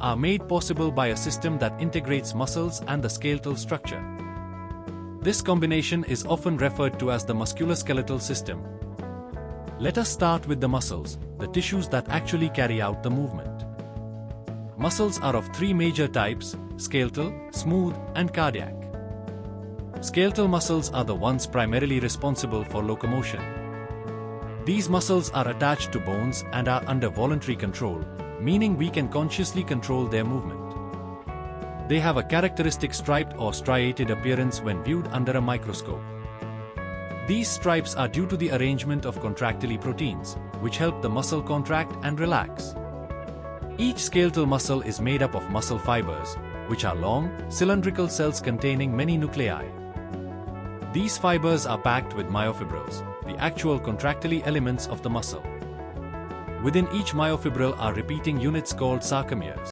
are made possible by a system that integrates muscles and the skeletal structure. This combination is often referred to as the musculoskeletal system. Let us start with the muscles, the tissues that actually carry out the movement. Muscles are of three major types, skeletal, smooth, and cardiac. Skeletal muscles are the ones primarily responsible for locomotion. These muscles are attached to bones and are under voluntary control, meaning we can consciously control their movement. They have a characteristic striped or striated appearance when viewed under a microscope. These stripes are due to the arrangement of contractile proteins, which help the muscle contract and relax. Each skeletal muscle is made up of muscle fibers, which are long, cylindrical cells containing many nuclei. These fibers are packed with myofibrils, the actual contractile elements of the muscle. Within each myofibril are repeating units called sarcomeres.